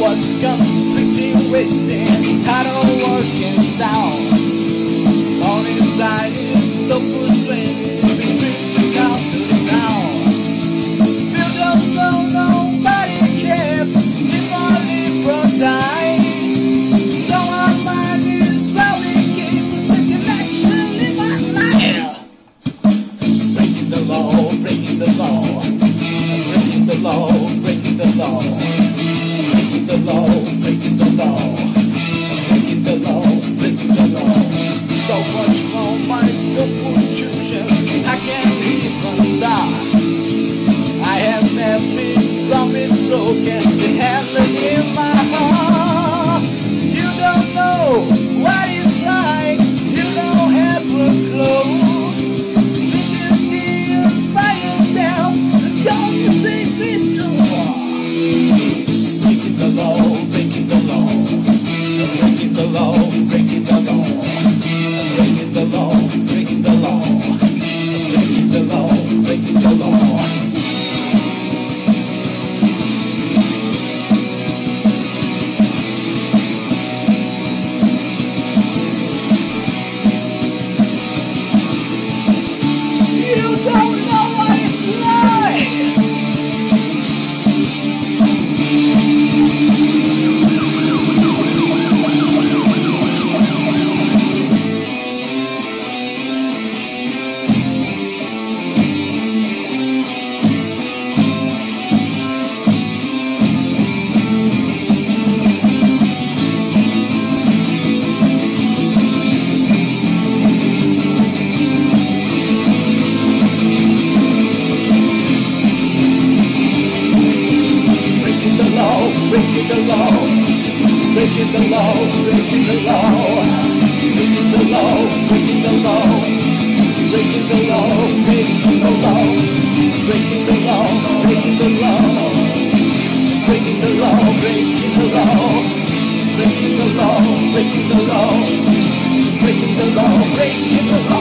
what's conflicting, wasting, I don't working down. On breaking the law, breaking the law, breaking the law, breaking the law, breaking the law, breaking the law, breaking the law, breaking the law, breaking the law, breaking the law, breaking the law, breaking the law, breaking the law, breaking the law.